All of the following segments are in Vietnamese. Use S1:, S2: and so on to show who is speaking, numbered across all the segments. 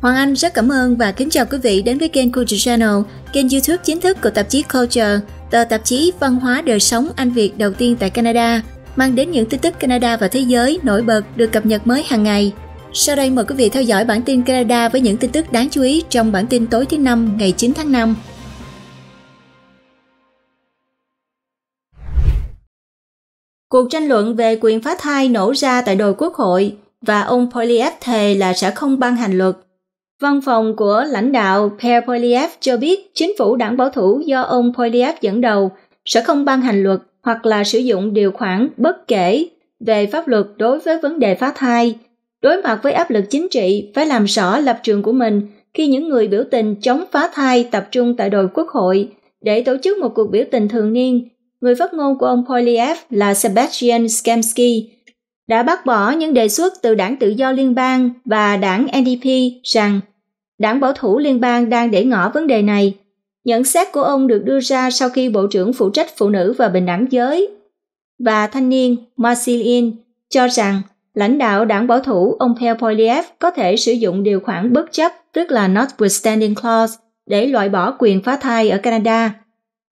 S1: Hoàng Anh rất cảm ơn và kính chào quý vị đến với kênh Culture Channel, kênh YouTube chính thức của tạp chí Culture, tờ tạp chí văn hóa đời sống Anh Việt đầu tiên tại Canada, mang đến những tin tức Canada và thế giới nổi bật được cập nhật mới hàng ngày. Sau đây mời quý vị theo dõi bản tin Canada với những tin tức đáng chú ý trong bản tin tối thứ năm ngày 9 tháng 5. Cuộc tranh luận về quyền phá thai nổ ra tại đồi quốc hội và ông Poilievre thề là sẽ không ban hành luật. Văn phòng của lãnh đạo Per Poilievre cho biết chính phủ đảng bảo thủ do ông Poilievre dẫn đầu sẽ không ban hành luật hoặc là sử dụng điều khoản bất kể về pháp luật đối với vấn đề phá thai. Đối mặt với áp lực chính trị, phải làm rõ lập trường của mình khi những người biểu tình chống phá thai tập trung tại đồi quốc hội để tổ chức một cuộc biểu tình thường niên. Người phát ngôn của ông Poilievre là Sebastian Skemsky đã bác bỏ những đề xuất từ đảng tự do liên bang và đảng NDP rằng đảng bảo thủ liên bang đang để ngỏ vấn đề này. Nhận xét của ông được đưa ra sau khi Bộ trưởng phụ trách phụ nữ và bình đẳng giới và thanh niên Marcelin cho rằng lãnh đạo đảng bảo thủ ông Pierre có thể sử dụng điều khoản bất chấp, tức là notwithstanding clause, để loại bỏ quyền phá thai ở Canada.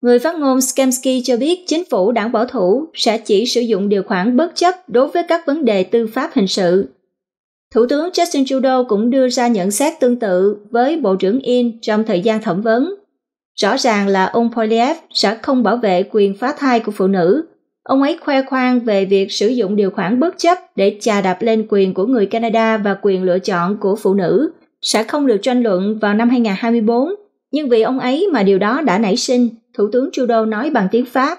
S1: Người phát ngôn Skemsky cho biết chính phủ đảng bảo thủ sẽ chỉ sử dụng điều khoản bất chấp đối với các vấn đề tư pháp hình sự. Thủ tướng Justin Trudeau cũng đưa ra nhận xét tương tự với Bộ trưởng In trong thời gian thẩm vấn. Rõ ràng là ông Poilievre sẽ không bảo vệ quyền phá thai của phụ nữ. Ông ấy khoe khoang về việc sử dụng điều khoản bất chấp để chà đạp lên quyền của người Canada và quyền lựa chọn của phụ nữ sẽ không được tranh luận vào năm 2024. Nhưng vì ông ấy mà điều đó đã nảy sinh, Thủ tướng Trudeau nói bằng tiếng Pháp.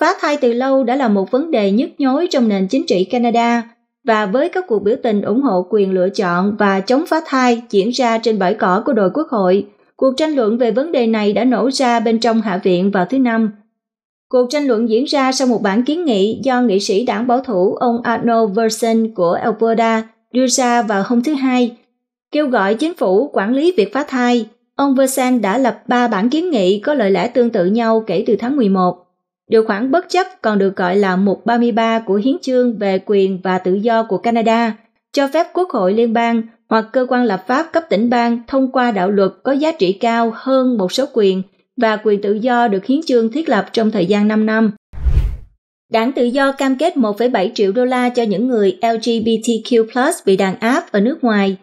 S1: Phá thai từ lâu đã là một vấn đề nhức nhối trong nền chính trị Canada và với các cuộc biểu tình ủng hộ quyền lựa chọn và chống phá thai diễn ra trên bãi cỏ của đội quốc hội, cuộc tranh luận về vấn đề này đã nổ ra bên trong Hạ viện vào thứ Năm. Cuộc tranh luận diễn ra sau một bản kiến nghị do nghị sĩ đảng bảo thủ ông Arnold Versen của Alberta đưa ra vào hôm thứ Hai, kêu gọi chính phủ quản lý việc phá thai Ông Versen đã lập ba bản kiến nghị có lợi lẽ tương tự nhau kể từ tháng 11. Điều khoản bất chấp còn được gọi là Mục 33 của Hiến chương về quyền và tự do của Canada, cho phép Quốc hội liên bang hoặc cơ quan lập pháp cấp tỉnh bang thông qua đạo luật có giá trị cao hơn một số quyền và quyền tự do được hiến chương thiết lập trong thời gian 5 năm. Đảng Tự do cam kết 1,7 triệu đô la cho những người LGBTQ+ bị đàn áp ở nước ngoài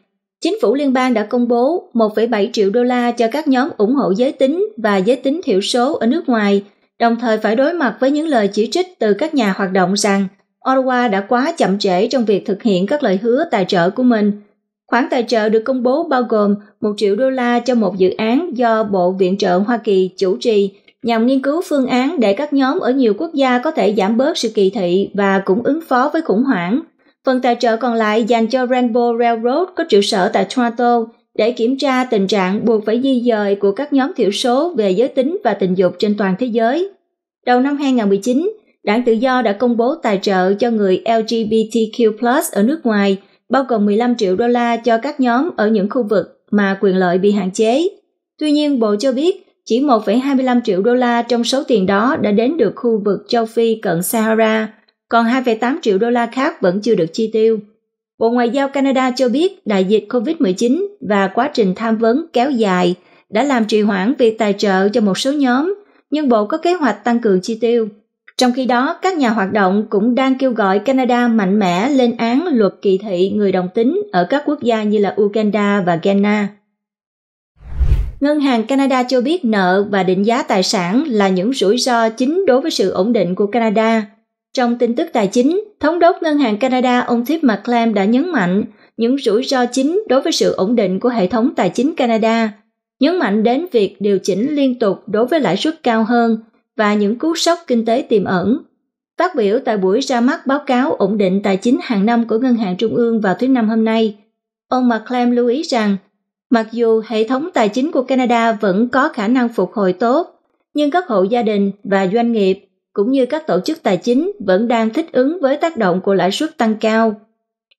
S1: Chính phủ liên bang đã công bố 1,7 triệu đô la cho các nhóm ủng hộ giới tính và giới tính thiểu số ở nước ngoài, đồng thời phải đối mặt với những lời chỉ trích từ các nhà hoạt động rằng Ottawa đã quá chậm trễ trong việc thực hiện các lời hứa tài trợ của mình. Khoản tài trợ được công bố bao gồm 1 triệu đô la cho một dự án do Bộ Viện trợ Hoa Kỳ chủ trì nhằm nghiên cứu phương án để các nhóm ở nhiều quốc gia có thể giảm bớt sự kỳ thị và cũng ứng phó với khủng hoảng. Phần tài trợ còn lại dành cho Rainbow Railroad có trụ sở tại Toronto để kiểm tra tình trạng buộc phải di dời của các nhóm thiểu số về giới tính và tình dục trên toàn thế giới. Đầu năm 2019, Đảng Tự do đã công bố tài trợ cho người LGBTQ+ ở nước ngoài, bao gồm 15 triệu đô la cho các nhóm ở những khu vực mà quyền lợi bị hạn chế. Tuy nhiên, Bộ cho biết chỉ 1,25 triệu đô la trong số tiền đó đã đến được khu vực châu Phi cận Sahara, còn 2,8 triệu đô la khác vẫn chưa được chi tiêu. Bộ Ngoại giao Canada cho biết đại dịch COVID-19 và quá trình tham vấn kéo dài đã làm trì hoãn việc tài trợ cho một số nhóm, nhưng Bộ có kế hoạch tăng cường chi tiêu. Trong khi đó, các nhà hoạt động cũng đang kêu gọi Canada mạnh mẽ lên án luật kỳ thị người đồng tính ở các quốc gia như là Uganda và Ghana. Ngân hàng Canada cho biết nợ và định giá tài sản là những rủi ro chính đối với sự ổn định của Canada. Trong tin tức tài chính, thống đốc Ngân hàng Canada ông Tip McClam đã nhấn mạnh những rủi ro chính đối với sự ổn định của hệ thống tài chính Canada, nhấn mạnh đến việc điều chỉnh liên tục đối với lãi suất cao hơn và những cú sốc kinh tế tiềm ẩn. Phát biểu tại buổi ra mắt báo cáo ổn định tài chính hàng năm của Ngân hàng Trung ương vào thứ Năm hôm nay, ông McClam lưu ý rằng mặc dù hệ thống tài chính của Canada vẫn có khả năng phục hồi tốt, nhưng các hộ gia đình và doanh nghiệp cũng như các tổ chức tài chính vẫn đang thích ứng với tác động của lãi suất tăng cao.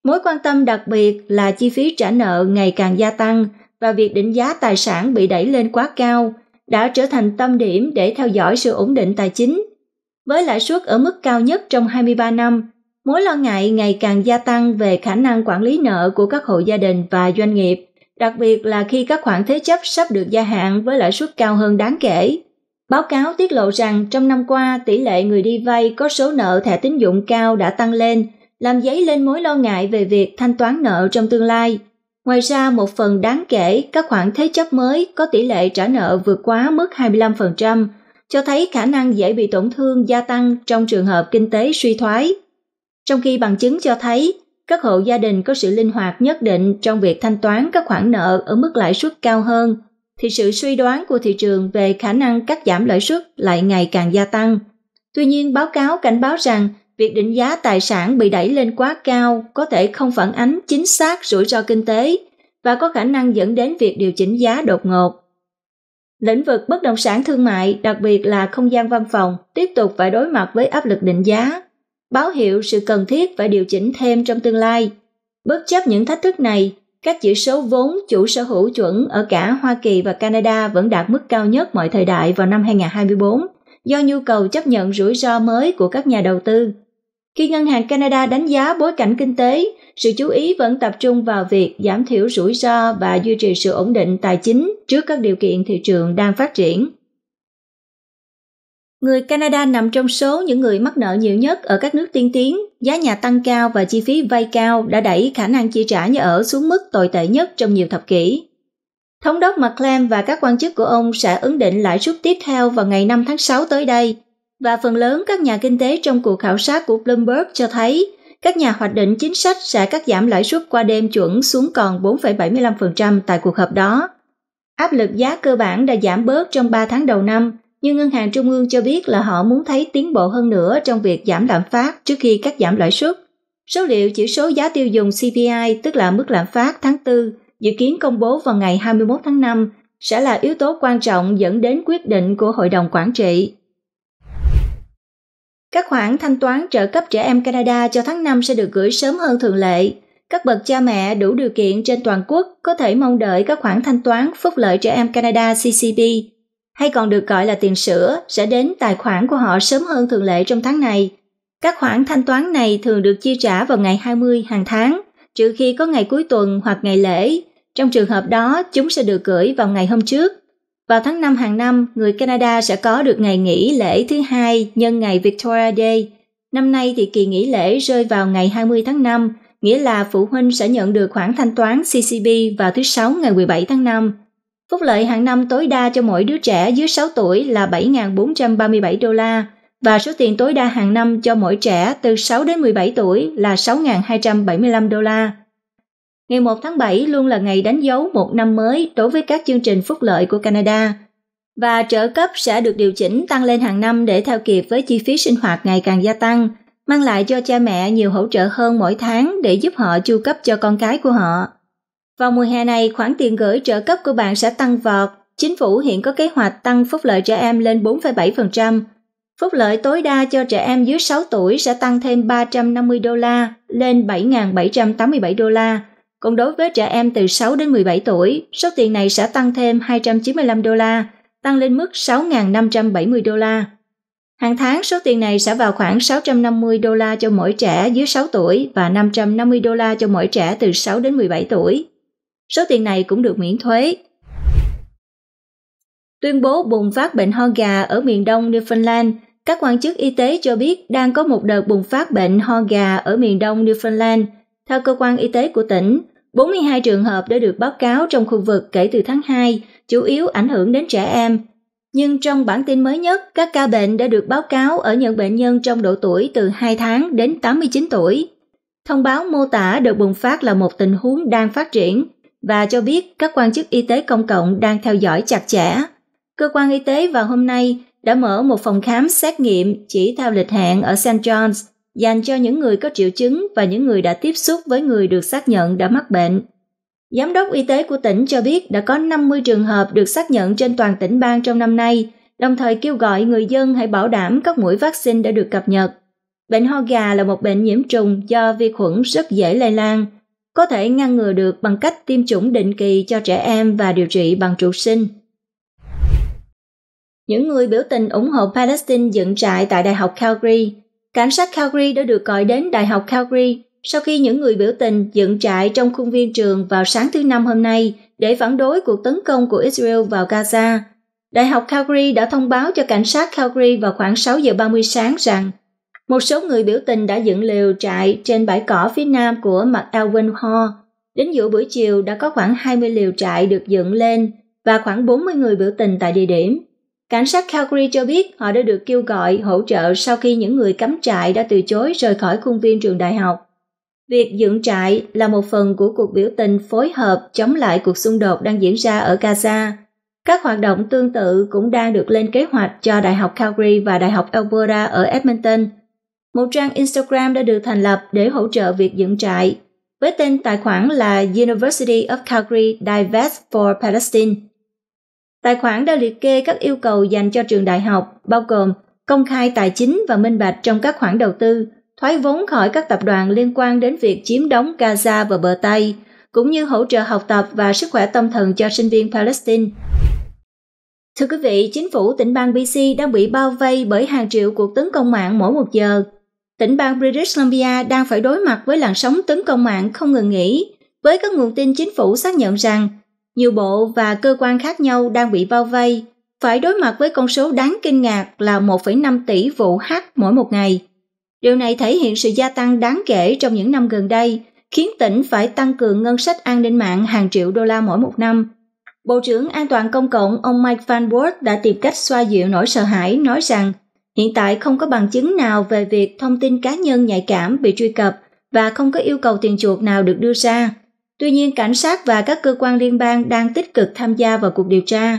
S1: Mối quan tâm đặc biệt là chi phí trả nợ ngày càng gia tăng và việc định giá tài sản bị đẩy lên quá cao đã trở thành tâm điểm để theo dõi sự ổn định tài chính. Với lãi suất ở mức cao nhất trong 23 năm, mối lo ngại ngày càng gia tăng về khả năng quản lý nợ của các hộ gia đình và doanh nghiệp đặc biệt là khi các khoản thế chấp sắp được gia hạn với lãi suất cao hơn đáng kể. Báo cáo tiết lộ rằng trong năm qua, tỷ lệ người đi vay có số nợ thẻ tín dụng cao đã tăng lên, làm dấy lên mối lo ngại về việc thanh toán nợ trong tương lai. Ngoài ra, một phần đáng kể các khoản thế chấp mới có tỷ lệ trả nợ vượt quá mức 25%, cho thấy khả năng dễ bị tổn thương gia tăng trong trường hợp kinh tế suy thoái. Trong khi bằng chứng cho thấy các hộ gia đình có sự linh hoạt nhất định trong việc thanh toán các khoản nợ ở mức lãi suất cao hơn, thì sự suy đoán của thị trường về khả năng cắt giảm lãi suất lại ngày càng gia tăng. Tuy nhiên, báo cáo cảnh báo rằng việc định giá tài sản bị đẩy lên quá cao có thể không phản ánh chính xác rủi ro kinh tế và có khả năng dẫn đến việc điều chỉnh giá đột ngột. Lĩnh vực bất động sản thương mại, đặc biệt là không gian văn phòng, tiếp tục phải đối mặt với áp lực định giá, báo hiệu sự cần thiết phải điều chỉnh thêm trong tương lai. Bất chấp những thách thức này, các chỉ số vốn chủ sở hữu chuẩn ở cả Hoa Kỳ và Canada vẫn đạt mức cao nhất mọi thời đại vào năm 2024 do nhu cầu chấp nhận rủi ro mới của các nhà đầu tư. Khi Ngân hàng Canada đánh giá bối cảnh kinh tế, sự chú ý vẫn tập trung vào việc giảm thiểu rủi ro và duy trì sự ổn định tài chính trước các điều kiện thị trường đang phát triển. Người Canada nằm trong số những người mắc nợ nhiều nhất ở các nước tiên tiến. Giá nhà tăng cao và chi phí vay cao đã đẩy khả năng chi trả nhà ở xuống mức tồi tệ nhất trong nhiều thập kỷ. Thống đốc McLean và các quan chức của ông sẽ ấn định lãi suất tiếp theo vào ngày 5 tháng 6 tới đây, và phần lớn các nhà kinh tế trong cuộc khảo sát của Bloomberg cho thấy các nhà hoạch định chính sách sẽ cắt giảm lãi suất qua đêm chuẩn xuống còn 4,75% tại cuộc họp đó. Áp lực giá cơ bản đã giảm bớt trong 3 tháng đầu năm, nhưng Ngân hàng Trung ương cho biết là họ muốn thấy tiến bộ hơn nữa trong việc giảm lạm phát trước khi cắt giảm lãi suất. Số liệu chỉ số giá tiêu dùng CPI, tức là mức lạm phát tháng 4, dự kiến công bố vào ngày 21 tháng 5, sẽ là yếu tố quan trọng dẫn đến quyết định của Hội đồng Quản trị. Các khoản thanh toán trợ cấp trẻ em Canada cho tháng 5 sẽ được gửi sớm hơn thường lệ. Các bậc cha mẹ đủ điều kiện trên toàn quốc có thể mong đợi các khoản thanh toán phúc lợi trẻ em Canada CCP hay còn được gọi là tiền sữa sẽ đến tài khoản của họ sớm hơn thường lệ trong tháng này. Các khoản thanh toán này thường được chi trả vào ngày 20 hàng tháng, trừ khi có ngày cuối tuần hoặc ngày lễ. Trong trường hợp đó, chúng sẽ được gửi vào ngày hôm trước. Vào tháng 5 hàng năm, người Canada sẽ có được ngày nghỉ lễ thứ hai nhân ngày Victoria Day. Năm nay thì kỳ nghỉ lễ rơi vào ngày 20 tháng 5, nghĩa là phụ huynh sẽ nhận được khoản thanh toán CCB vào thứ Sáu ngày 17 tháng 5. Phúc lợi hàng năm tối đa cho mỗi đứa trẻ dưới 6 tuổi là 7.437 đô la và số tiền tối đa hàng năm cho mỗi trẻ từ 6 đến 17 tuổi là 6.275 đô la. Ngày 1 tháng 7 luôn là ngày đánh dấu một năm mới đối với các chương trình phúc lợi của Canada và trợ cấp sẽ được điều chỉnh tăng lên hàng năm để theo kịp với chi phí sinh hoạt ngày càng gia tăng, mang lại cho cha mẹ nhiều hỗ trợ hơn mỗi tháng để giúp họ chu cấp cho con cái của họ. Vào mùa hè này, khoản tiền gửi trợ cấp của bạn sẽ tăng vọt. Chính phủ hiện có kế hoạch tăng phúc lợi trẻ em lên 4,7%. Phúc lợi tối đa cho trẻ em dưới 6 tuổi sẽ tăng thêm 350 đô la lên 7.787 đô la. Còn đối với trẻ em từ 6 đến 17 tuổi, số tiền này sẽ tăng thêm 295 đô la, tăng lên mức 6.570 đô la. Hàng tháng số tiền này sẽ vào khoảng 650 đô la cho mỗi trẻ dưới 6 tuổi và 550 đô la cho mỗi trẻ từ 6 đến 17 tuổi. Số tiền này cũng được miễn thuế. Tuyên bố bùng phát bệnh ho gà ở miền đông Newfoundland, các quan chức y tế cho biết đang có một đợt bùng phát bệnh ho gà ở miền đông Newfoundland. Theo cơ quan y tế của tỉnh, 42 trường hợp đã được báo cáo trong khu vực kể từ tháng 2, chủ yếu ảnh hưởng đến trẻ em. Nhưng trong bản tin mới nhất, các ca bệnh đã được báo cáo ở những bệnh nhân trong độ tuổi từ 2 tháng đến 89 tuổi. Thông báo mô tả đợt bùng phát là một tình huống đang phát triển và cho biết các quan chức y tế công cộng đang theo dõi chặt chẽ. Cơ quan y tế vào hôm nay đã mở một phòng khám xét nghiệm chỉ theo lịch hẹn ở St. John's dành cho những người có triệu chứng và những người đã tiếp xúc với người được xác nhận đã mắc bệnh. Giám đốc y tế của tỉnh cho biết đã có 50 trường hợp được xác nhận trên toàn tỉnh bang trong năm nay, đồng thời kêu gọi người dân hãy bảo đảm các mũi vaccine đã được cập nhật. Bệnh ho gà là một bệnh nhiễm trùng do vi khuẩn rất dễ lây lan, có thể ngăn ngừa được bằng cách tiêm chủng định kỳ cho trẻ em và điều trị bằng trụ sinh. Những người biểu tình ủng hộ Palestine dựng trại tại Đại học Calgary. Cảnh sát Calgary đã được gọi đến Đại học Calgary sau khi những người biểu tình dựng trại trong khuôn viên trường vào sáng thứ Năm hôm nay để phản đối cuộc tấn công của Israel vào Gaza. Đại học Calgary đã thông báo cho cảnh sát Calgary vào khoảng 6 giờ 30 sáng rằng một số người biểu tình đã dựng lều trại trên bãi cỏ phía nam của McElwain Hall. Đến giữa buổi chiều đã có khoảng 20 lều trại được dựng lên và khoảng 40 người biểu tình tại địa điểm. Cảnh sát Calgary cho biết họ đã được kêu gọi hỗ trợ sau khi những người cắm trại đã từ chối rời khỏi khuôn viên trường đại học. Việc dựng trại là một phần của cuộc biểu tình phối hợp chống lại cuộc xung đột đang diễn ra ở Gaza. Các hoạt động tương tự cũng đang được lên kế hoạch cho Đại học Calgary và Đại học Alberta ở Edmonton. Một trang Instagram đã được thành lập để hỗ trợ việc dựng trại, với tên tài khoản là University of Calgary Divest for Palestine. Tài khoản đã liệt kê các yêu cầu dành cho trường đại học, bao gồm công khai tài chính và minh bạch trong các khoản đầu tư, thoái vốn khỏi các tập đoàn liên quan đến việc chiếm đóng Gaza và bờ Tây, cũng như hỗ trợ học tập và sức khỏe tâm thần cho sinh viên Palestine. Thưa quý vị, chính phủ tỉnh bang BC đang bị bao vây bởi hàng triệu cuộc tấn công mạng mỗi một giờ. Tỉnh bang British Columbia đang phải đối mặt với làn sóng tấn công mạng không ngừng nghỉ, với các nguồn tin chính phủ xác nhận rằng nhiều bộ và cơ quan khác nhau đang bị bao vây, phải đối mặt với con số đáng kinh ngạc là 1,5 tỷ vụ hack mỗi một ngày. Điều này thể hiện sự gia tăng đáng kể trong những năm gần đây, khiến tỉnh phải tăng cường ngân sách an ninh mạng hàng triệu đô la mỗi một năm. Bộ trưởng An toàn Công cộng ông Mike Van Wert đã tìm cách xoa dịu nỗi sợ hãi, nói rằng hiện tại không có bằng chứng nào về việc thông tin cá nhân nhạy cảm bị truy cập và không có yêu cầu tiền chuộc nào được đưa ra. Tuy nhiên, cảnh sát và các cơ quan liên bang đang tích cực tham gia vào cuộc điều tra.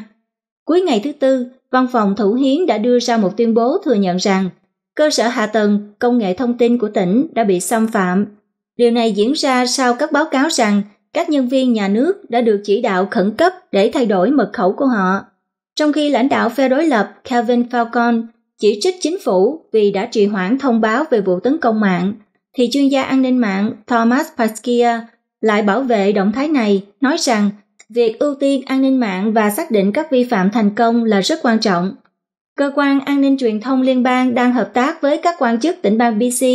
S1: Cuối ngày thứ Tư, Văn phòng Thủ hiến đã đưa ra một tuyên bố thừa nhận rằng cơ sở hạ tầng, công nghệ thông tin của tỉnh đã bị xâm phạm. Điều này diễn ra sau các báo cáo rằng các nhân viên nhà nước đã được chỉ đạo khẩn cấp để thay đổi mật khẩu của họ. Trong khi lãnh đạo phe đối lập Kevin Falcon chỉ trích chính phủ vì đã trì hoãn thông báo về vụ tấn công mạng, thì chuyên gia an ninh mạng Thomas Pasquier lại bảo vệ động thái này, nói rằng việc ưu tiên an ninh mạng và xác định các vi phạm thành công là rất quan trọng. Cơ quan an ninh truyền thông liên bang đang hợp tác với các quan chức tỉnh bang BC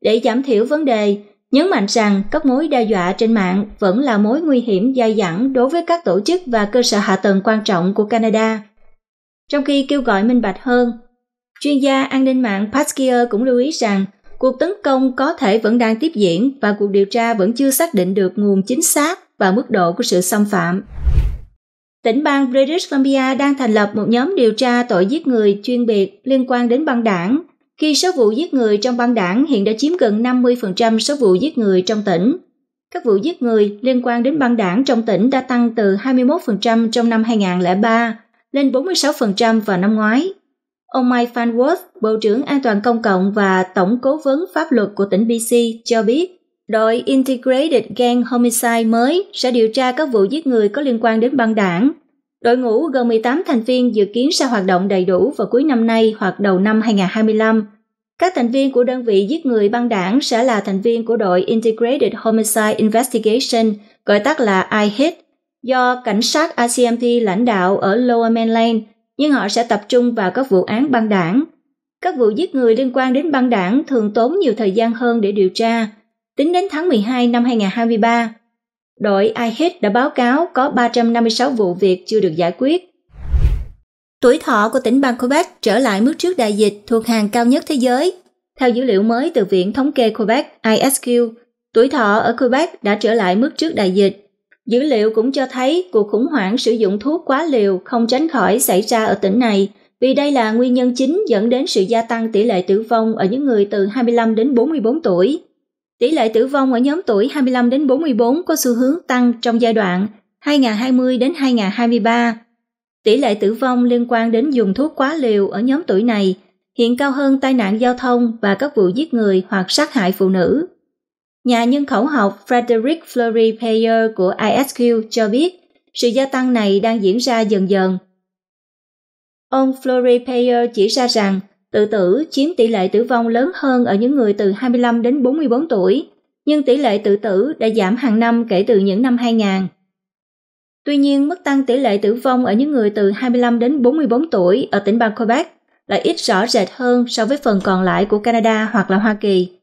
S1: để giảm thiểu vấn đề, nhấn mạnh rằng các mối đe dọa trên mạng vẫn là mối nguy hiểm dai dẳng đối với các tổ chức và cơ sở hạ tầng quan trọng của Canada. Trong khi kêu gọi minh bạch hơn, chuyên gia an ninh mạng Pasquier cũng lưu ý rằng Cuộc tấn công có thể vẫn đang tiếp diễn và cuộc điều tra vẫn chưa xác định được nguồn chính xác và mức độ của sự xâm phạm. Tỉnh bang British Columbia đang thành lập một nhóm điều tra tội giết người chuyên biệt liên quan đến băng đảng, khi số vụ giết người trong băng đảng hiện đã chiếm gần 50% số vụ giết người trong tỉnh. Các vụ giết người liên quan đến băng đảng trong tỉnh đã tăng từ 21% trong năm 2003 lên 46% vào năm ngoái. Ông Mike Farnworth, Bộ trưởng An toàn Công cộng và Tổng cố vấn pháp luật của tỉnh BC cho biết, đội Integrated Gang Homicide mới sẽ điều tra các vụ giết người có liên quan đến băng đảng. Đội ngũ gồm 18 thành viên dự kiến sẽ hoạt động đầy đủ vào cuối năm nay hoặc đầu năm 2025. Các thành viên của đơn vị giết người băng đảng sẽ là thành viên của đội Integrated Homicide Investigation, gọi tắt là IHIT, do cảnh sát RCMP lãnh đạo ở Lower Mainland nhưng họ sẽ tập trung vào các vụ án băng đảng. Các vụ giết người liên quan đến băng đảng thường tốn nhiều thời gian hơn để điều tra. Tính đến tháng 12 năm 2023, đội IHIT đã báo cáo có 356 vụ việc chưa được giải quyết. Tuổi thọ của tỉnh bang Quebec trở lại mức trước đại dịch thuộc hàng cao nhất thế giới. Theo dữ liệu mới từ Viện Thống kê Quebec ISQ, tuổi thọ ở Quebec đã trở lại mức trước đại dịch Dữ liệu cũng cho thấy cuộc khủng hoảng sử dụng thuốc quá liều không tránh khỏi xảy ra ở tỉnh này, vì đây là nguyên nhân chính dẫn đến sự gia tăng tỷ lệ tử vong ở những người từ 25 đến 44 tuổi. Tỷ lệ tử vong ở nhóm tuổi 25 đến 44 có xu hướng tăng trong giai đoạn 2020 đến 2023. Tỷ lệ tử vong liên quan đến dùng thuốc quá liều ở nhóm tuổi này hiện cao hơn tai nạn giao thông và các vụ giết người hoặc sát hại phụ nữ. Nhà nhân khẩu học Frederick Fleury Payer của ISQ cho biết sự gia tăng này đang diễn ra dần dần. Ông Fleury Payer chỉ ra rằng tự tử chiếm tỷ lệ tử vong lớn hơn ở những người từ 25 đến 44 tuổi, nhưng tỷ lệ tự tử đã giảm hàng năm kể từ những năm 2000. Tuy nhiên, mức tăng tỷ lệ tử vong ở những người từ 25 đến 44 tuổi ở tỉnh bang Quebec lại ít rõ rệt hơn so với phần còn lại của Canada hoặc là Hoa Kỳ.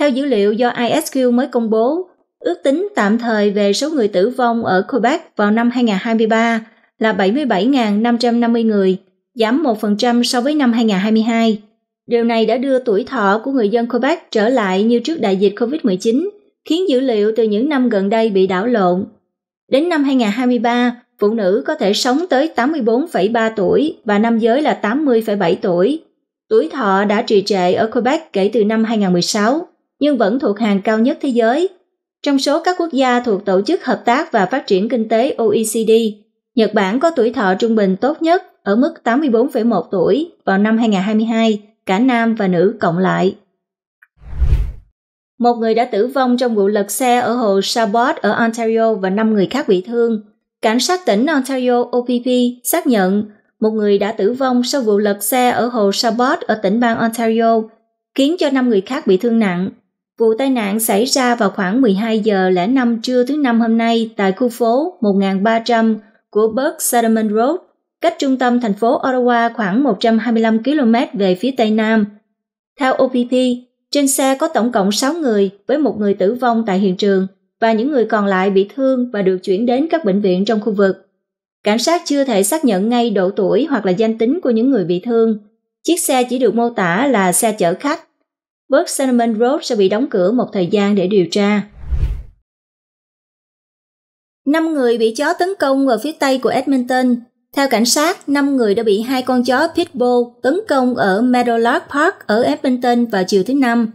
S1: Theo dữ liệu do ISQ mới công bố, ước tính tạm thời về số người tử vong ở Quebec vào năm 2023 là 77.550 người, giảm 1% so với năm 2022. Điều này đã đưa tuổi thọ của người dân Quebec trở lại như trước đại dịch COVID-19, khiến dữ liệu từ những năm gần đây bị đảo lộn. Đến năm 2023, phụ nữ có thể sống tới 84,3 tuổi và nam giới là 80,7 tuổi. Tuổi thọ đã trì trệ ở Quebec kể từ năm 2016, nhưng vẫn thuộc hàng cao nhất thế giới. Trong số các quốc gia thuộc Tổ chức Hợp tác và Phát triển Kinh tế OECD, Nhật Bản có tuổi thọ trung bình tốt nhất ở mức 84,1 tuổi vào năm 2022, cả nam và nữ cộng lại. Một người đã tử vong trong vụ lật xe ở hồ sabot ở Ontario và 5 người khác bị thương. Cảnh sát tỉnh Ontario OPP xác nhận một người đã tử vong sau vụ lật xe ở hồ sabot ở tỉnh bang Ontario, khiến cho 5 người khác bị thương nặng. Vụ tai nạn xảy ra vào khoảng 12 giờ lẻ năm trưa thứ năm hôm nay tại khu phố 1300 của Burke Settlement Road, cách trung tâm thành phố Ottawa khoảng 125 km về phía tây nam. Theo OPP, trên xe có tổng cộng 6 người với một người tử vong tại hiện trường và những người còn lại bị thương và được chuyển đến các bệnh viện trong khu vực. Cảnh sát chưa thể xác nhận ngay độ tuổi hoặc là danh tính của những người bị thương. Chiếc xe chỉ được mô tả là xe chở khách. Burke Settlement Road sẽ bị đóng cửa một thời gian để điều tra. Năm người bị chó tấn công ở phía tây của Edmonton. Theo cảnh sát, năm người đã bị hai con chó Pitbull tấn công ở Meadowlark Park ở Edmonton vào chiều thứ Năm.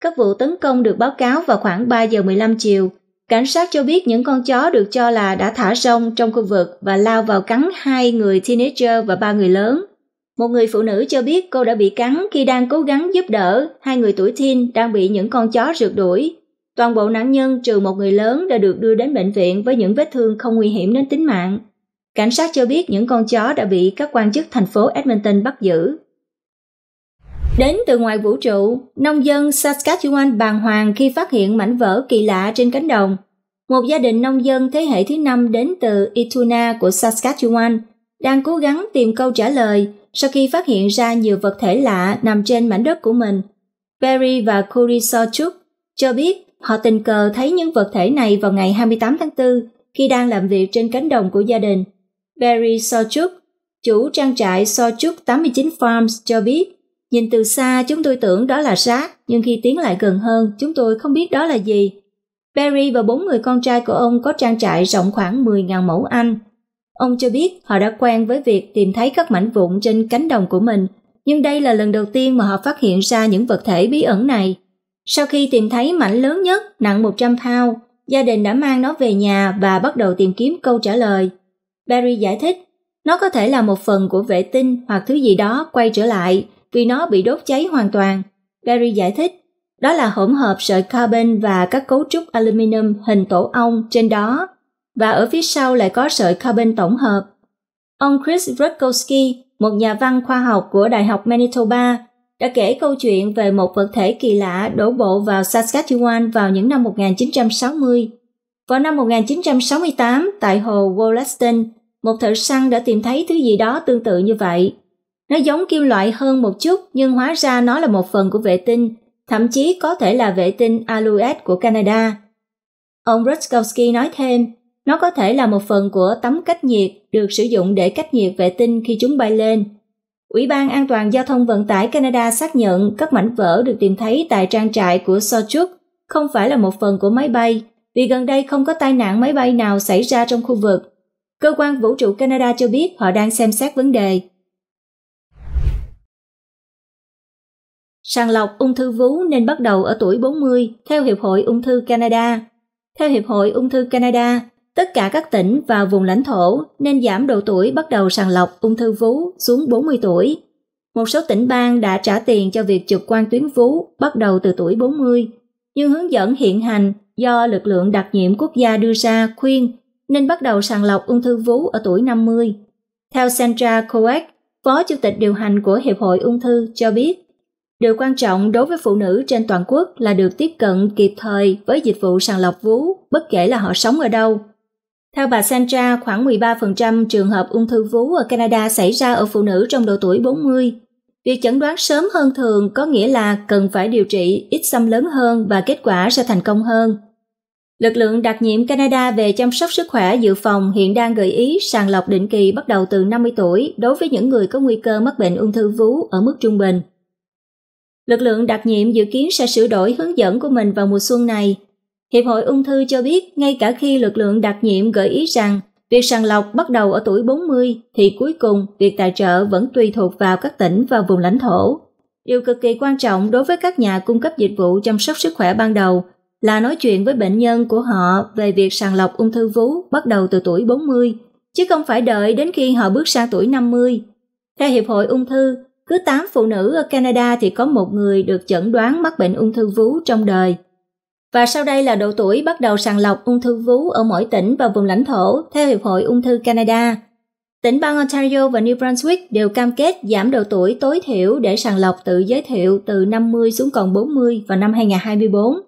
S1: Các vụ tấn công được báo cáo vào khoảng 3 giờ 15 chiều. Cảnh sát cho biết những con chó được cho là đã thả rông trong khu vực và lao vào cắn hai người teenager và ba người lớn. Một người phụ nữ cho biết cô đã bị cắn khi đang cố gắng giúp đỡ hai người tuổi teen đang bị những con chó rượt đuổi. Toàn bộ nạn nhân trừ một người lớn đã được đưa đến bệnh viện với những vết thương không nguy hiểm đến tính mạng. Cảnh sát cho biết những con chó đã bị các quan chức thành phố Edmonton bắt giữ. Đến từ ngoài vũ trụ, nông dân Saskatchewan bàng hoàng khi phát hiện mảnh vỡ kỳ lạ trên cánh đồng. Một gia đình nông dân thế hệ thứ năm đến từ Ituna của Saskatchewan đang cố gắng tìm câu trả lời sau khi phát hiện ra nhiều vật thể lạ nằm trên mảnh đất của mình. Barry và Corey Sawchuk cho biết họ tình cờ thấy những vật thể này vào ngày 28 tháng 4 khi đang làm việc trên cánh đồng của gia đình. Barry Sawchuk, chủ trang trại Sawchuk 89 Farms cho biết, nhìn từ xa chúng tôi tưởng đó là rác, nhưng khi tiến lại gần hơn, chúng tôi không biết đó là gì. Barry và bốn người con trai của ông có trang trại rộng khoảng 10.000 mẫu Anh. Ông cho biết họ đã quen với việc tìm thấy các mảnh vụn trên cánh đồng của mình, nhưng đây là lần đầu tiên mà họ phát hiện ra những vật thể bí ẩn này. Sau khi tìm thấy mảnh lớn nhất nặng 100 pound, gia đình đã mang nó về nhà và bắt đầu tìm kiếm câu trả lời. Barry giải thích, nó có thể là một phần của vệ tinh hoặc thứ gì đó quay trở lại vì nó bị đốt cháy hoàn toàn. Barry giải thích, đó là hỗn hợp sợi carbon và các cấu trúc aluminum hình tổ ong trên đó, và ở phía sau lại có sợi carbon tổng hợp. Ông Chris Rutkowski, một nhà văn khoa học của Đại học Manitoba, đã kể câu chuyện về một vật thể kỳ lạ đổ bộ vào Saskatchewan vào những năm 1960. Vào năm 1968, tại hồ Wollaston, một thợ săn đã tìm thấy thứ gì đó tương tự như vậy. Nó giống kim loại hơn một chút nhưng hóa ra nó là một phần của vệ tinh, thậm chí có thể là vệ tinh Alouette của Canada. Ông Rutkowski nói thêm, nó có thể là một phần của tấm cách nhiệt được sử dụng để cách nhiệt vệ tinh khi chúng bay lên. Ủy ban An toàn Giao thông Vận tải Canada xác nhận các mảnh vỡ được tìm thấy tại trang trại của Sochuk không phải là một phần của máy bay, vì gần đây không có tai nạn máy bay nào xảy ra trong khu vực. Cơ quan vũ trụ Canada cho biết họ đang xem xét vấn đề. Sàng lọc ung thư vú nên bắt đầu ở tuổi 40 theo Hiệp hội Ung thư Canada. Theo Hiệp hội Ung thư Canada, tất cả các tỉnh và vùng lãnh thổ nên giảm độ tuổi bắt đầu sàng lọc ung thư vú xuống 40 tuổi. Một số tỉnh bang đã trả tiền cho việc chụp quan tuyến vú bắt đầu từ tuổi 40, nhưng hướng dẫn hiện hành do lực lượng đặc nhiệm quốc gia đưa ra khuyên nên bắt đầu sàng lọc ung thư vú ở tuổi 50. Theo Sandra Coax, Phó Chủ tịch điều hành của Hiệp hội Ung thư cho biết, điều quan trọng đối với phụ nữ trên toàn quốc là được tiếp cận kịp thời với dịch vụ sàng lọc vú, bất kể là họ sống ở đâu. Theo bà Sandra, khoảng 13% trường hợp ung thư vú ở Canada xảy ra ở phụ nữ trong độ tuổi 40. Việc chẩn đoán sớm hơn thường có nghĩa là cần phải điều trị ít xâm lớn hơn và kết quả sẽ thành công hơn. Lực lượng đặc nhiệm Canada về chăm sóc sức khỏe dự phòng hiện đang gợi ý sàng lọc định kỳ bắt đầu từ 50 tuổi đối với những người có nguy cơ mắc bệnh ung thư vú ở mức trung bình. Lực lượng đặc nhiệm dự kiến sẽ sửa đổi hướng dẫn của mình vào mùa xuân này. Hiệp hội ung thư cho biết ngay cả khi lực lượng đặc nhiệm gợi ý rằng việc sàng lọc bắt đầu ở tuổi 40 thì cuối cùng việc tài trợ vẫn tùy thuộc vào các tỉnh và vùng lãnh thổ. Điều cực kỳ quan trọng đối với các nhà cung cấp dịch vụ chăm sóc sức khỏe ban đầu là nói chuyện với bệnh nhân của họ về việc sàng lọc ung thư vú bắt đầu từ tuổi 40, chứ không phải đợi đến khi họ bước sang tuổi 50. Theo Hiệp hội ung thư, cứ 8 phụ nữ ở Canada thì có một người được chẩn đoán mắc bệnh ung thư vú trong đời. Và sau đây là độ tuổi bắt đầu sàng lọc ung thư vú ở mỗi tỉnh và vùng lãnh thổ theo Hiệp hội ung thư Canada. Tỉnh bang Ontario và New Brunswick đều cam kết giảm độ tuổi tối thiểu để sàng lọc tự giới thiệu từ 50 xuống còn 40 vào năm 2024.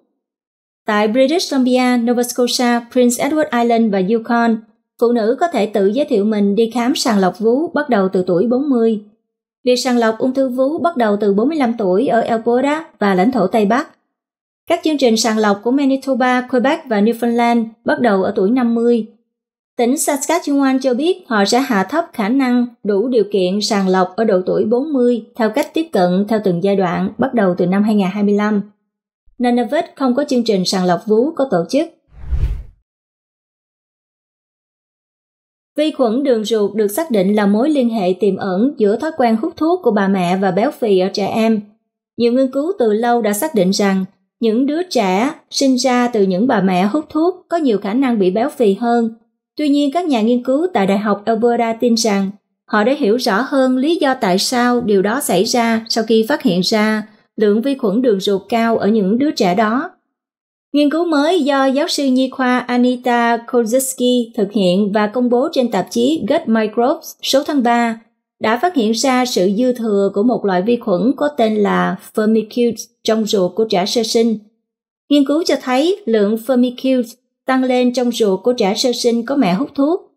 S1: Tại British Columbia, Nova Scotia, Prince Edward Island và Yukon, phụ nữ có thể tự giới thiệu mình đi khám sàng lọc vú bắt đầu từ tuổi 40. Việc sàng lọc ung thư vú bắt đầu từ 45 tuổi ở Alberta và lãnh thổ Tây Bắc. Các chương trình sàng lọc của Manitoba, Quebec và Newfoundland bắt đầu ở tuổi 50. Tỉnh Saskatchewan cho biết họ sẽ hạ thấp khả năng đủ điều kiện sàng lọc ở độ tuổi 40 theo cách tiếp cận theo từng giai đoạn bắt đầu từ năm 2025. Nunavut không có chương trình sàng lọc vú có tổ chức. Vi khuẩn đường ruột được xác định là mối liên hệ tiềm ẩn giữa thói quen hút thuốc của bà mẹ và béo phì ở trẻ em. Nhiều nghiên cứu từ lâu đã xác định rằng những đứa trẻ sinh ra từ những bà mẹ hút thuốc có nhiều khả năng bị béo phì hơn. Tuy nhiên, các nhà nghiên cứu tại Đại học Alberta tin rằng họ đã hiểu rõ hơn lý do tại sao điều đó xảy ra sau khi phát hiện ra lượng vi khuẩn đường ruột cao ở những đứa trẻ đó. Nghiên cứu mới do giáo sư nhi khoa Anita Kozeski thực hiện và công bố trên tạp chí Gut Microbes số tháng 3 đã phát hiện ra sự dư thừa của một loại vi khuẩn có tên là Firmicutes trong ruột của trẻ sơ sinh. Nghiên cứu cho thấy lượng Firmicutes tăng lên trong ruột của trẻ sơ sinh có mẹ hút thuốc.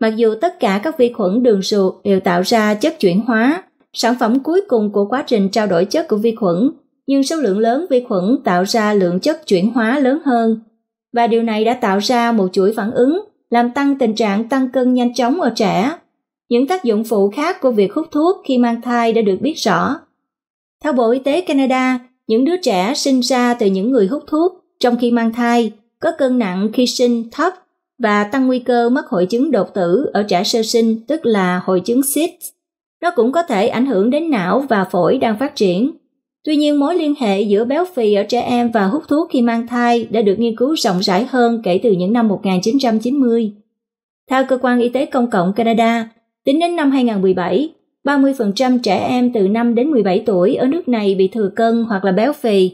S1: Mặc dù tất cả các vi khuẩn đường ruột đều tạo ra chất chuyển hóa, sản phẩm cuối cùng của quá trình trao đổi chất của vi khuẩn, nhưng số lượng lớn vi khuẩn tạo ra lượng chất chuyển hóa lớn hơn. Và điều này đã tạo ra một chuỗi phản ứng, làm tăng tình trạng tăng cân nhanh chóng ở trẻ. Những tác dụng phụ khác của việc hút thuốc khi mang thai đã được biết rõ. Theo Bộ Y tế Canada, những đứa trẻ sinh ra từ những người hút thuốc trong khi mang thai có cân nặng khi sinh thấp và tăng nguy cơ mắc hội chứng đột tử ở trẻ sơ sinh tức là hội chứng SIDS. Nó cũng có thể ảnh hưởng đến não và phổi đang phát triển. Tuy nhiên, mối liên hệ giữa béo phì ở trẻ em và hút thuốc khi mang thai đã được nghiên cứu rộng rãi hơn kể từ những năm 1990. Theo Cơ quan Y tế Công cộng Canada, tính đến năm 2017, 30% trẻ em từ 5 đến 17 tuổi ở nước này bị thừa cân hoặc là béo phì.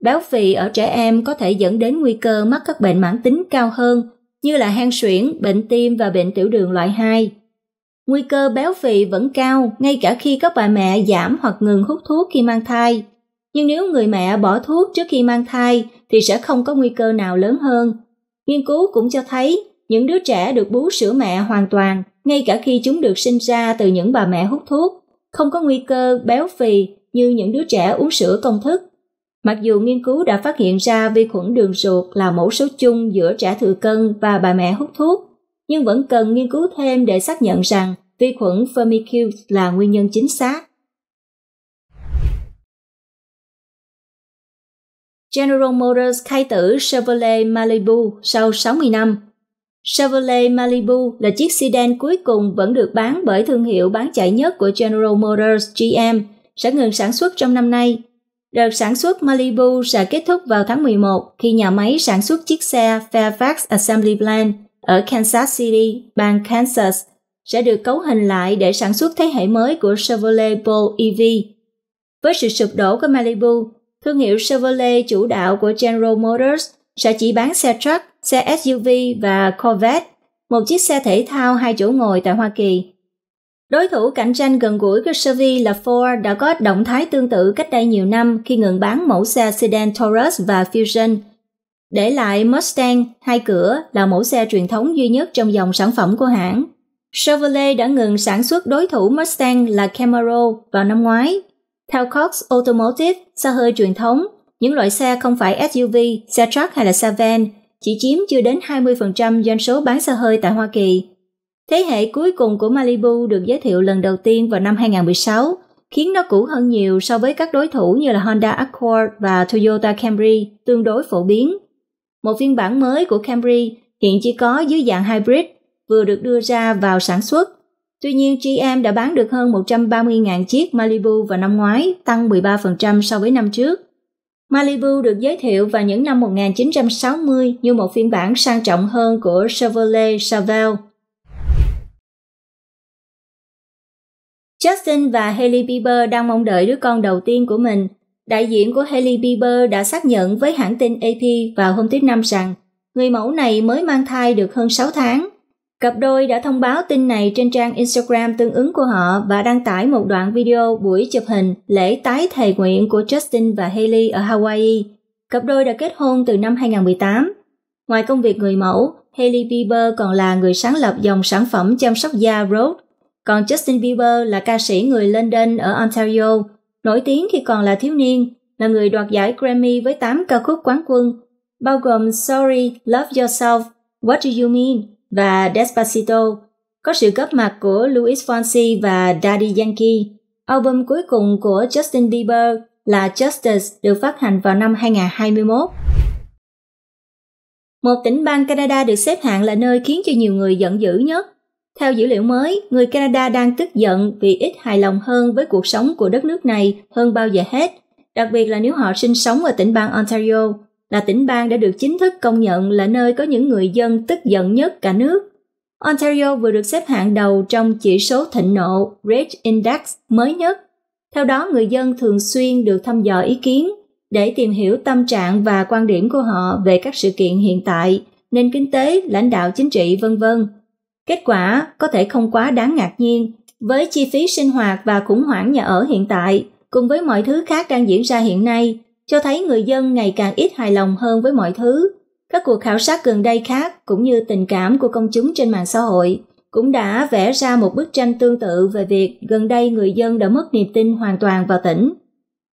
S1: Béo phì ở trẻ em có thể dẫn đến nguy cơ mắc các bệnh mãn tính cao hơn như là hen suyễn, bệnh tim và bệnh tiểu đường loại 2 nguy cơ béo phì vẫn cao ngay cả khi các bà mẹ giảm hoặc ngừng hút thuốc khi mang thai. Nhưng nếu người mẹ bỏ thuốc trước khi mang thai thì sẽ không có nguy cơ nào lớn hơn. Nghiên cứu cũng cho thấy những đứa trẻ được bú sữa mẹ hoàn toàn ngay cả khi chúng được sinh ra từ những bà mẹ hút thuốc, không có nguy cơ béo phì như những đứa trẻ uống sữa công thức. Mặc dù nghiên cứu đã phát hiện ra vi khuẩn đường ruột là mẫu số chung giữa trẻ thừa cân và bà mẹ hút thuốc, nhưng vẫn cần nghiên cứu thêm để xác nhận rằng vi khuẩn Firmicutes là nguyên nhân chính xác. General Motors khai tử Chevrolet Malibu sau 60 năm. Chevrolet Malibu là chiếc sedan cuối cùng vẫn được bán bởi thương hiệu bán chạy nhất của General Motors GM sẽ ngừng sản xuất trong năm nay. Đợt sản xuất Malibu sẽ kết thúc vào tháng 11 khi nhà máy sản xuất chiếc xe Fairfax Assembly Plant ở Kansas City, bang Kansas, sẽ được cấu hình lại để sản xuất thế hệ mới của Chevrolet Bolt EV. Với sự sụp đổ của Malibu, thương hiệu Chevrolet chủ đạo của General Motors sẽ chỉ bán xe truck, xe SUV và Corvette, một chiếc xe thể thao hai chỗ ngồi tại Hoa Kỳ. Đối thủ cạnh tranh gần gũi của Chevy là Ford đã có động thái tương tự cách đây nhiều năm khi ngừng bán mẫu xe sedan Taurus và Fusion để lại Mustang hai cửa là mẫu xe truyền thống duy nhất trong dòng sản phẩm của hãng. Chevrolet đã ngừng sản xuất đối thủ Mustang là Camaro vào năm ngoái. Theo Cox Automotive, xe hơi truyền thống, những loại xe không phải SUV, xe truck hay là xe van chỉ chiếm chưa đến 20% doanh số bán xe hơi tại Hoa Kỳ. Thế hệ cuối cùng của Malibu được giới thiệu lần đầu tiên vào năm 2016, khiến nó cũ hơn nhiều so với các đối thủ như là Honda Accord và Toyota Camry, tương đối phổ biến. Một phiên bản mới của Camry hiện chỉ có dưới dạng hybrid, vừa được đưa ra vào sản xuất. Tuy nhiên, GM đã bán được hơn 130.000 chiếc Malibu vào năm ngoái, tăng 13% so với năm trước. Malibu được giới thiệu vào những năm 1960 như một phiên bản sang trọng hơn của Chevrolet Chevelle. Justin và Hailey Bieber đang mong đợi đứa con đầu tiên của mình. Đại diện của Hailey Bieber đã xác nhận với hãng tin AP vào hôm thứ Năm rằng người mẫu này mới mang thai được hơn 6 tháng. Cặp đôi đã thông báo tin này trên trang Instagram tương ứng của họ và đăng tải một đoạn video buổi chụp hình lễ tái thề nguyện của Justin và Hailey ở Hawaii. Cặp đôi đã kết hôn từ năm 2018. Ngoài công việc người mẫu, Hailey Bieber còn là người sáng lập dòng sản phẩm chăm sóc da Rode. còn Justin Bieber là ca sĩ người London ở Ontario, nổi tiếng khi còn là thiếu niên, là người đoạt giải Grammy với 8 ca khúc quán quân, bao gồm Sorry, Love Yourself, What Do You Mean và Despacito. Có sự góp mặt của Luis Fonsi và Daddy Yankee. Album cuối cùng của Justin Bieber là Justice được phát hành vào năm 2021. Một tỉnh bang Canada được xếp hạng là nơi khiến cho nhiều người giận dữ nhất theo dữ liệu mới, người Canada đang tức giận vì ít hài lòng hơn với cuộc sống của đất nước này hơn bao giờ hết, đặc biệt là nếu họ sinh sống ở tỉnh bang Ontario, là tỉnh bang đã được chính thức công nhận là nơi có những người dân tức giận nhất cả nước. Ontario vừa được xếp hạng đầu trong chỉ số thịnh nộ Rage Index mới nhất. Theo đó, người dân thường xuyên được thăm dò ý kiến để tìm hiểu tâm trạng và quan điểm của họ về các sự kiện hiện tại, nền kinh tế, lãnh đạo chính trị, vân vân Kết quả có thể không quá đáng ngạc nhiên, với chi phí sinh hoạt và khủng hoảng nhà ở hiện tại, cùng với mọi thứ khác đang diễn ra hiện nay, cho thấy người dân ngày càng ít hài lòng hơn với mọi thứ. Các cuộc khảo sát gần đây khác cũng như tình cảm của công chúng trên mạng xã hội cũng đã vẽ ra một bức tranh tương tự về việc gần đây người dân đã mất niềm tin hoàn toàn vào tỉnh.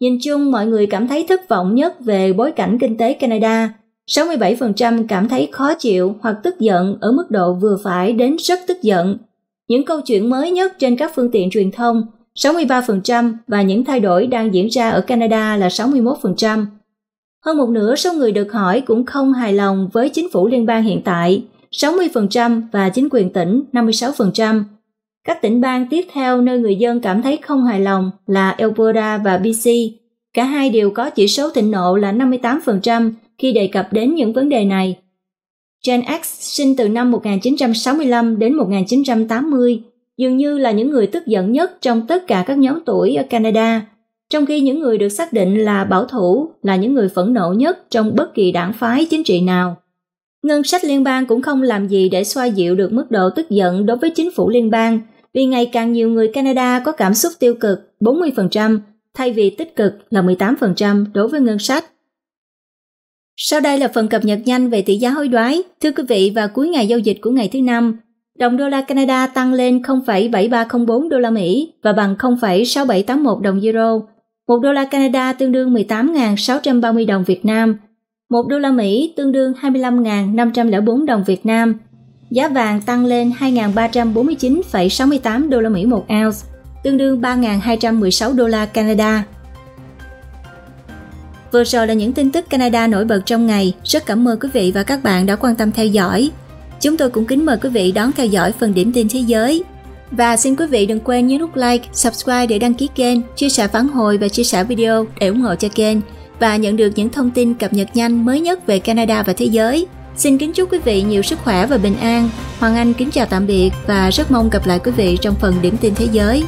S1: Nhìn chung, mọi người cảm thấy thất vọng nhất về bối cảnh kinh tế Canada 67% cảm thấy khó chịu hoặc tức giận ở mức độ vừa phải đến rất tức giận. Những câu chuyện mới nhất trên các phương tiện truyền thông 63% và những thay đổi đang diễn ra ở Canada là 61%. Hơn một nửa số người được hỏi cũng không hài lòng với chính phủ liên bang hiện tại, 60% và chính quyền tỉnh 56%. Các tỉnh bang tiếp theo nơi người dân cảm thấy không hài lòng là Alberta và BC. Cả hai đều có chỉ số thịnh nộ là 58% khi đề cập đến những vấn đề này. Gen X sinh từ năm 1965 đến 1980 dường như là những người tức giận nhất trong tất cả các nhóm tuổi ở Canada, trong khi những người được xác định là bảo thủ là những người phẫn nộ nhất trong bất kỳ đảng phái chính trị nào. Ngân sách liên bang cũng không làm gì để xoa dịu được mức độ tức giận đối với chính phủ liên bang, vì ngày càng nhiều người Canada có cảm xúc tiêu cực 40% thay vì tích cực là 18% đối với ngân sách. Sau đây là phần cập nhật nhanh về tỷ giá hối đoái. Thưa quý vị, vào cuối ngày giao dịch của ngày thứ năm, đồng đô la Canada tăng lên 0,7304 đô la Mỹ và bằng 0,6781 đồng euro. 1 đô la Canada tương đương 18.630 đồng Việt Nam. 1 đô la Mỹ tương đương 25.504 đồng Việt Nam. Giá vàng tăng lên 2.349,68 đô la Mỹ một ounce, tương đương 3.216 đô la Canada. Vừa rồi là những tin tức Canada nổi bật trong ngày. Rất cảm ơn quý vị và các bạn đã quan tâm theo dõi. Chúng tôi cũng kính mời quý vị đón theo dõi phần điểm tin thế giới. Và xin quý vị đừng quên nhấn nút like, subscribe để đăng ký kênh, chia sẻ phản hồi và chia sẻ video để ủng hộ cho kênh và nhận được những thông tin cập nhật nhanh mới nhất về Canada và thế giới. Xin kính chúc quý vị nhiều sức khỏe và bình an. Hoàng Anh kính chào tạm biệt và rất mong gặp lại quý vị trong phần điểm tin thế giới.